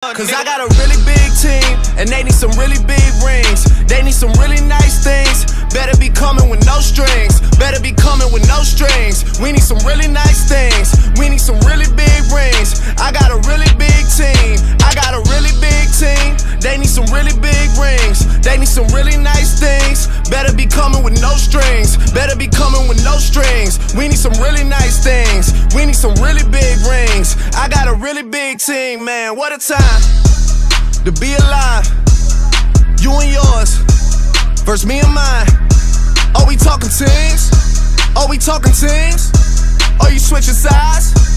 Cause I got a really big team, and they need some really big rings. They need some really nice things. Better be coming with no strings. Better be coming with no strings. We need some really nice things. We need some really big rings. I got a really big team. I got a really big team. They need some really big rings. They need some really nice things. Better be coming with no strings. Better be coming with no strings. We need some really nice things. I got a really big team, man. What a time to be alive. You and yours versus me and mine. Are we talking teams? Are we talking teams? Are you switching sides?